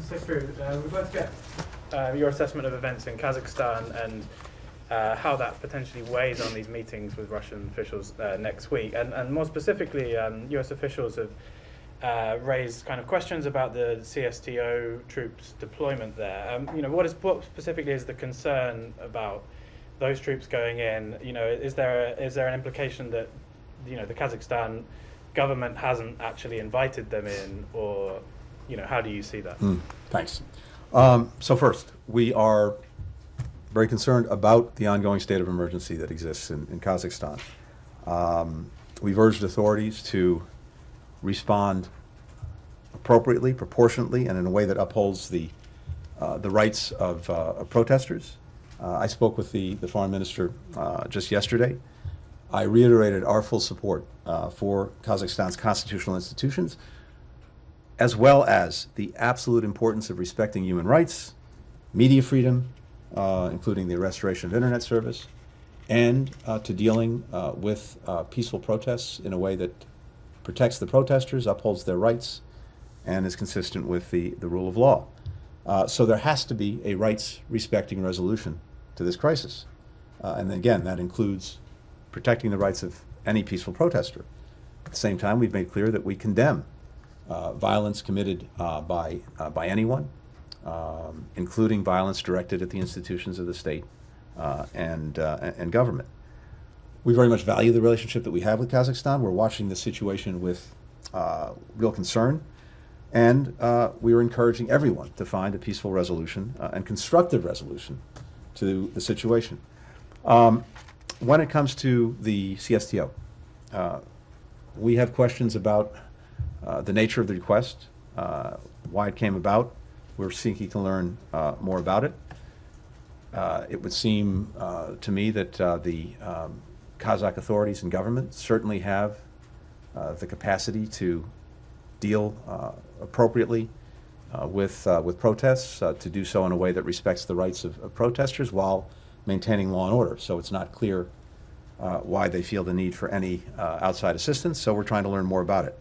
Secretary, uh, we'd like to get uh, your assessment of events in Kazakhstan and uh, how that potentially weighs on these meetings with Russian officials uh, next week. And, and more specifically, um, US officials have uh, raised kind of questions about the CSTO troops deployment there. Um, you know, what is what specifically is the concern about those troops going in? You know, is there a, is there an implication that you know the Kazakhstan government hasn't actually invited them in, or you know, how do you see that? Mm, thanks. Um, so first, we are very concerned about the ongoing state of emergency that exists in, in Kazakhstan. Um, we've urged authorities to respond appropriately, proportionately, and in a way that upholds the, uh, the rights of, uh, of protesters. Uh, I spoke with the, the foreign minister uh, just yesterday. I reiterated our full support uh, for Kazakhstan's constitutional institutions, as well as the absolute importance of respecting human rights, media freedom, uh, including the restoration of internet service, and uh, to dealing uh, with uh, peaceful protests in a way that protects the protesters, upholds their rights, and is consistent with the, the rule of law. Uh, so there has to be a rights respecting resolution to this crisis. Uh, and again, that includes protecting the rights of any peaceful protester. At the same time, we've made clear that we condemn violence committed uh, by, uh, by anyone, um, including violence directed at the institutions of the state uh, and, uh, and government. We very much value the relationship that we have with Kazakhstan. We're watching the situation with uh, real concern. And uh, we are encouraging everyone to find a peaceful resolution uh, and constructive resolution to the situation. Um, when it comes to the CSTO, uh, we have questions about uh, the nature of the request, uh, why it came about. We're seeking to learn uh, more about it. Uh, it would seem uh, to me that uh, the um, Kazakh authorities and government certainly have uh, the capacity to deal uh, appropriately uh, with, uh, with protests, uh, to do so in a way that respects the rights of, of protesters while maintaining law and order. So it's not clear uh, why they feel the need for any uh, outside assistance, so we're trying to learn more about it.